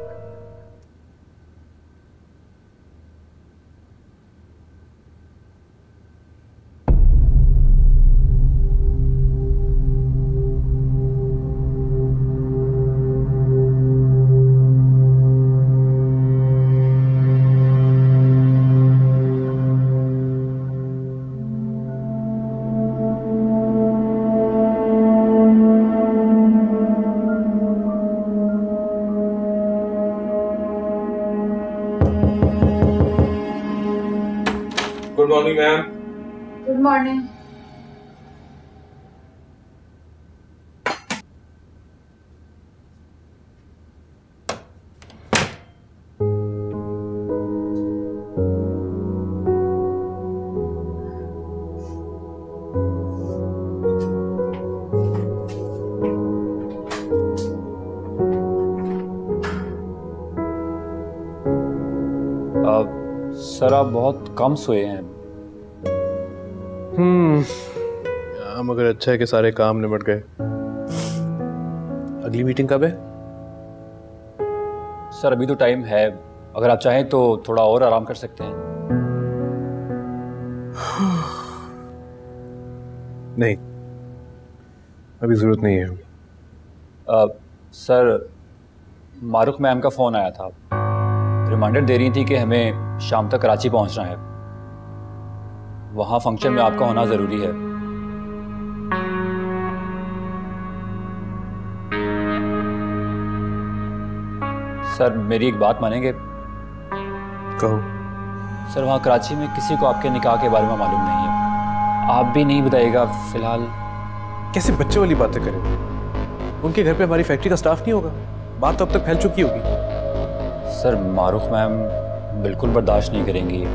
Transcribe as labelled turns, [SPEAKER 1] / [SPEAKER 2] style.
[SPEAKER 1] you. Good morning,
[SPEAKER 2] ma'am. Good morning.
[SPEAKER 3] Uh, sir आप बहुत कम सोए हैं।
[SPEAKER 4] हम्म। हाँ, मगर अच्छा है कि सारे काम निपट गए। अगली मीटिंग कब है?
[SPEAKER 3] सर अभी तो टाइम है। अगर आप चाहें तो थोड़ा और आराम कर सकते हैं।
[SPEAKER 4] नहीं। अभी ज़रूरत नहीं है।
[SPEAKER 3] अ, सर मारुख मैम का फ़ोन आया था। रिमाइंडर दे रही थी कि हमें शाम तक कराची पहुँचना है। वहाँ फ़ंक्शन में आपका होना ज़रूरी है। सर मेरी एक बात मानेंगे?
[SPEAKER 4] कहो।
[SPEAKER 3] सर वहाँ कराची में किसी को आपके निकाह के बारे में मालूम नहीं है। आप भी नहीं बताइएगा फ़िलहाल।
[SPEAKER 4] कैसे बच्चे वाली बातें करें? उनके घर पे हमारी फैक्ट्री का स्टाफ नहीं होगा? बात तो अब तक फैल चुकी होगी।
[SPEAKER 3] सर मारूफ मैम बिल्कुल बर्दाश्त नहीं करेंगी।